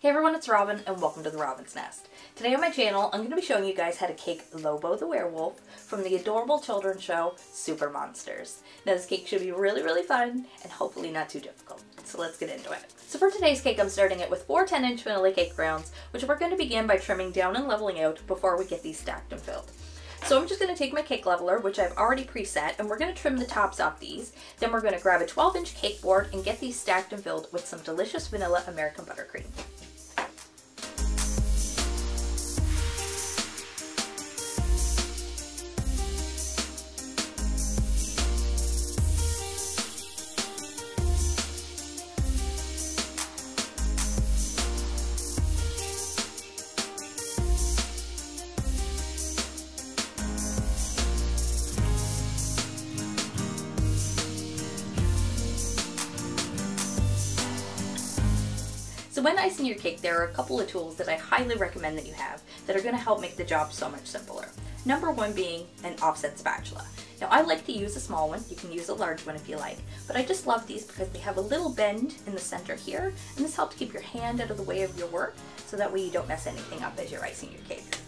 Hey everyone, it's Robyn and welcome to the Robyn's Nest. Today on my channel, I'm going to be showing you guys how to cake Lobo the werewolf from the adorable children's show Super Monsters. Now this cake should be really, really fun and hopefully not too difficult. So let's get into it. So for today's cake, I'm starting it with four 10 inch vanilla cake rounds, which we're going to begin by trimming down and leveling out before we get these stacked and filled. So I'm just going to take my cake leveler, which I've already preset, and we're going to trim the tops off these. Then we're going to grab a 12 inch cake board and get these stacked and filled with some delicious vanilla American buttercream. So when icing your cake, there are a couple of tools that I highly recommend that you have that are going to help make the job so much simpler. Number one being an offset spatula. Now I like to use a small one, you can use a large one if you like, but I just love these because they have a little bend in the center here, and this helps keep your hand out of the way of your work, so that way you don't mess anything up as you're icing your cake.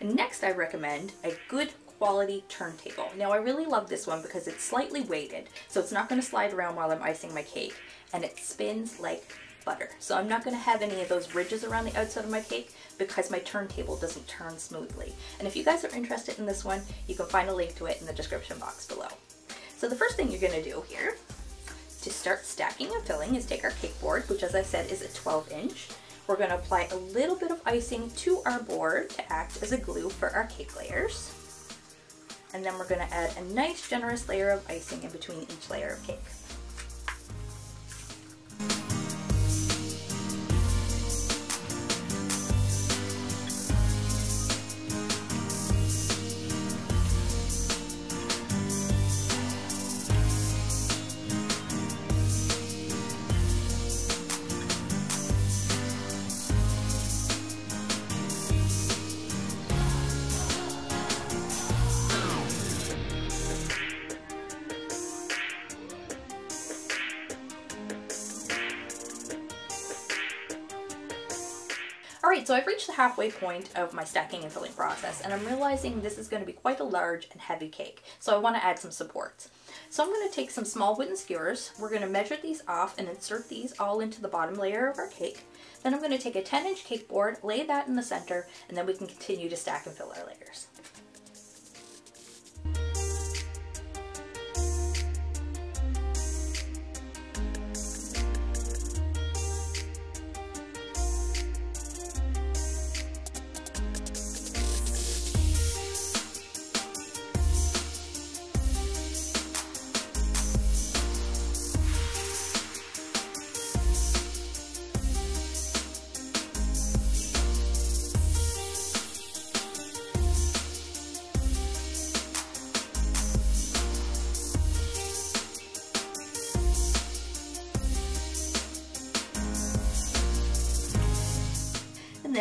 And next I recommend a good quality turntable. Now I really love this one because it's slightly weighted, so it's not going to slide around while I'm icing my cake, and it spins like butter. So I'm not going to have any of those ridges around the outside of my cake because my turntable doesn't turn smoothly. And if you guys are interested in this one, you can find a link to it in the description box below. So the first thing you're going to do here to start stacking and filling is take our cake board, which as I said is a 12 inch. We're going to apply a little bit of icing to our board to act as a glue for our cake layers. And then we're going to add a nice generous layer of icing in between each layer of cake. Alright, so I've reached the halfway point of my stacking and filling process and I'm realizing this is going to be quite a large and heavy cake, so I want to add some supports. So I'm going to take some small wooden skewers, we're going to measure these off and insert these all into the bottom layer of our cake. Then I'm going to take a 10 inch cake board, lay that in the center, and then we can continue to stack and fill our layers.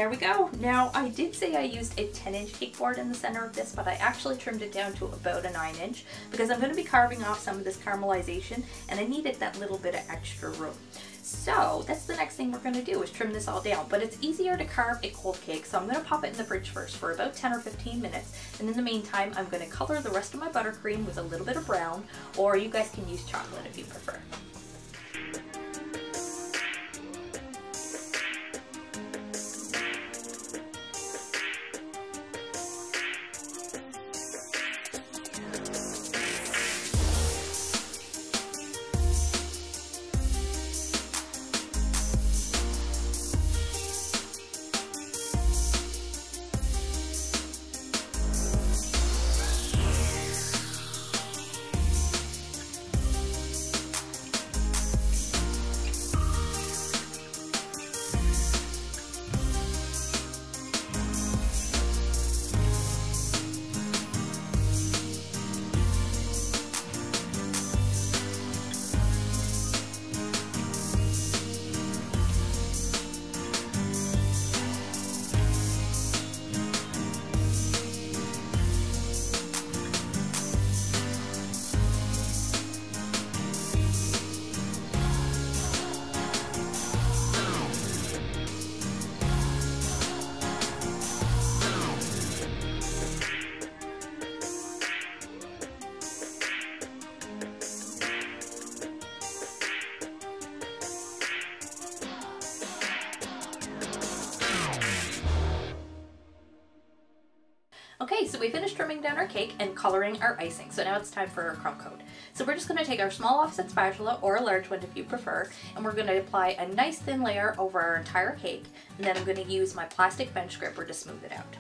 There we go. Now I did say I used a 10 inch cake board in the center of this, but I actually trimmed it down to about a 9 inch because I'm going to be carving off some of this caramelization and I needed that little bit of extra room. So that's the next thing we're going to do is trim this all down, but it's easier to carve a cold cake, so I'm going to pop it in the fridge first for about 10 or 15 minutes, and in the meantime I'm going to color the rest of my buttercream with a little bit of brown, or you guys can use chocolate if you prefer. We finished trimming down our cake and coloring our icing. So now it's time for our crumb coat. So we're just gonna take our small offset spatula or a large one if you prefer, and we're gonna apply a nice thin layer over our entire cake. And then I'm gonna use my plastic bench scraper to smooth it out.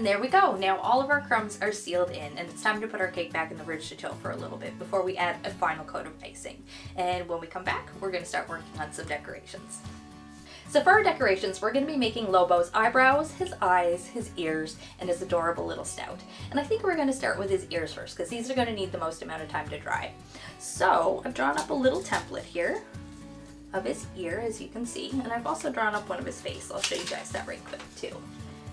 And there we go. Now all of our crumbs are sealed in and it's time to put our cake back in the fridge to chill for a little bit before we add a final coat of icing. And when we come back, we're gonna start working on some decorations. So for our decorations, we're going to be making Lobo's eyebrows, his eyes, his ears, and his adorable little snout. And I think we're going to start with his ears first because these are going to need the most amount of time to dry. So I've drawn up a little template here of his ear, as you can see, and I've also drawn up one of his face. I'll show you guys that right quick too.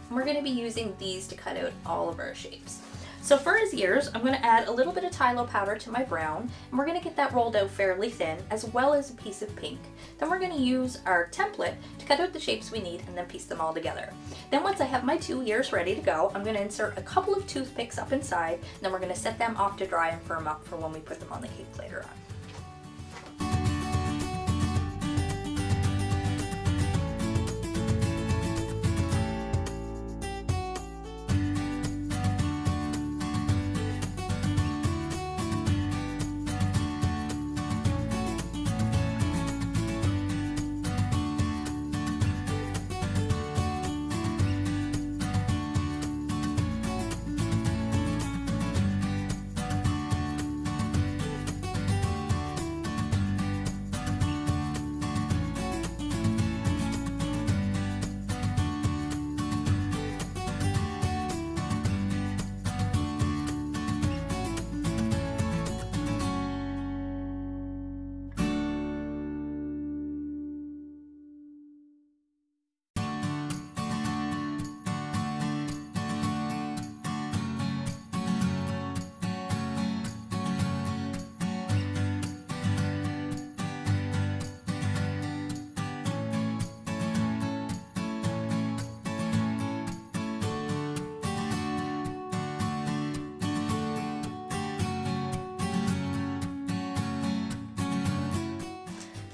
And we're going to be using these to cut out all of our shapes. So for his ears, I'm going to add a little bit of Tylo powder to my brown, and we're going to get that rolled out fairly thin, as well as a piece of pink. Then we're going to use our template to cut out the shapes we need and then piece them all together. Then once I have my two ears ready to go, I'm going to insert a couple of toothpicks up inside, and then we're going to set them off to dry and firm up for when we put them on the cake later on.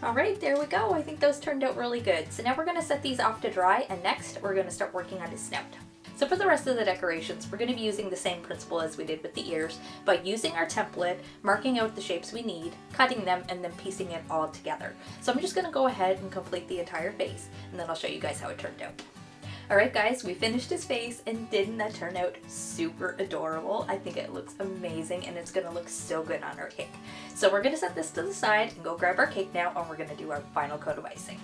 All right, there we go. I think those turned out really good. So now we're gonna set these off to dry and next we're gonna start working on his snout. So for the rest of the decorations, we're going to be using the same principle as we did with the ears, by using our template, marking out the shapes we need, cutting them, and then piecing it all together. So I'm just going to go ahead and complete the entire face, and then I'll show you guys how it turned out. Alright guys, we finished his face and didn't that turn out super adorable? I think it looks amazing and it's to look so good on our cake. So we're to set this to the side and go grab our cake now and we're to do our final coat of icing.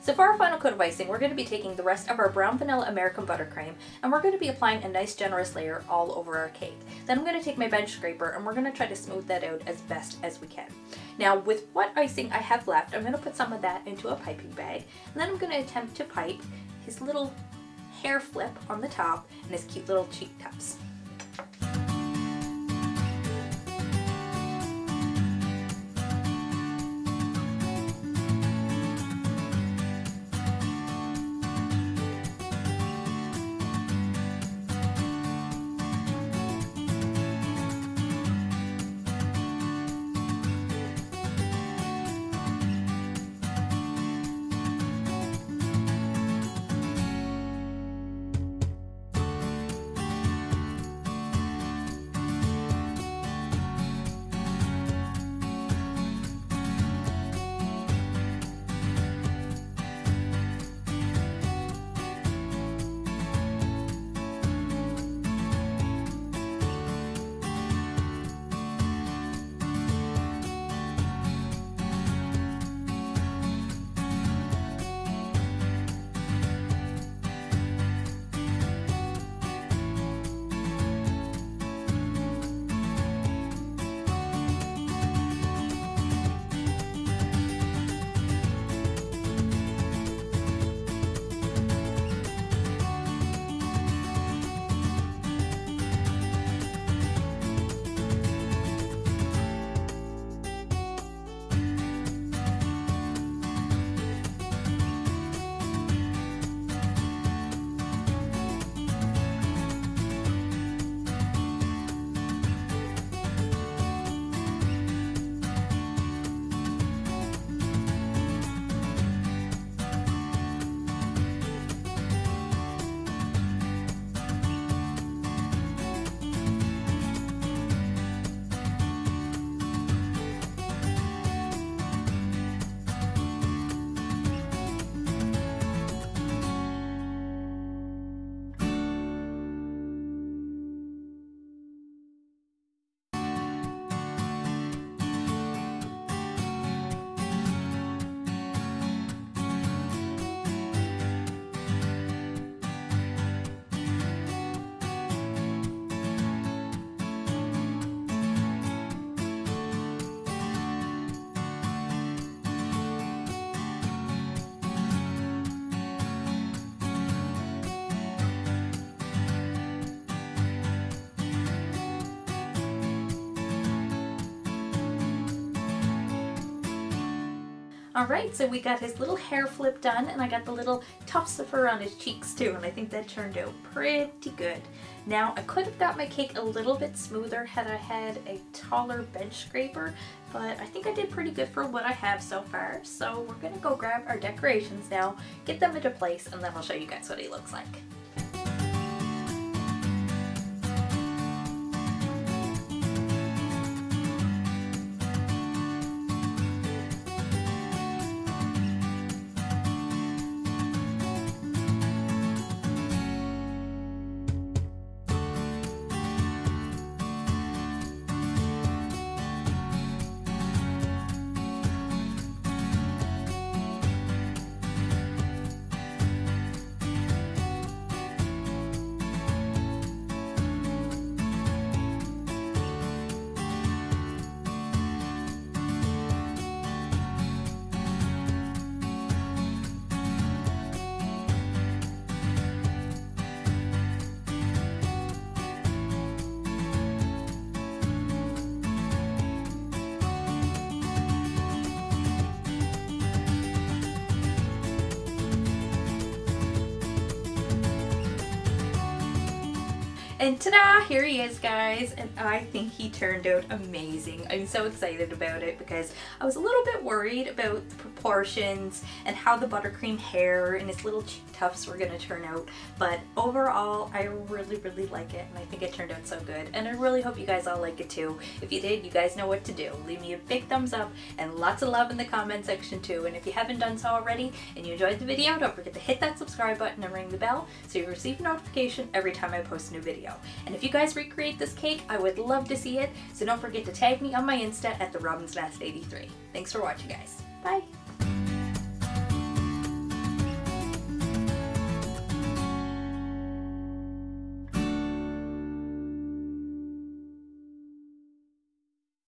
So for our final coat of icing, we're going to be taking the rest of our brown vanilla American buttercream and we're going to be applying a nice generous layer all over our cake. Then I'm going to take my bench scraper and we're going to try to smooth that out as best as we can. Now with what icing I have left, I'm going to put some of that into a piping bag and then I'm going to attempt to pipe his little hair flip on the top and his cute little cheek cups. Alright, so we got his little hair flip done and I got the little tufts of fur on his cheeks too and I think that turned out pretty good. Now I could have got my cake a little bit smoother had I had a taller bench scraper but I think I did pretty good for what I have so far. So we're gonna go grab our decorations now, get them into place and then I'll show you guys what he looks like. And ta-da! Here he is, guys. And I think he turned out amazing. I'm so excited about it because I was a little bit worried about the proportions and how the buttercream hair and its little cheek tufts were going to turn out. But overall, I really, really like it. And I think it turned out so good. And I really hope you guys all like it too. If you did, you guys know what to do. Leave me a big thumbs up and lots of love in the comment section too. And if you haven't done so already and you enjoyed the video, don't forget to hit that subscribe button and ring the bell so you receive a notification every time I post a new video. And if you guys recreate this cake, I would love to see it. So don't forget to tag me on my Insta at the Robyn's Nest 83. Thanks for watching guys. Bye.